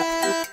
Música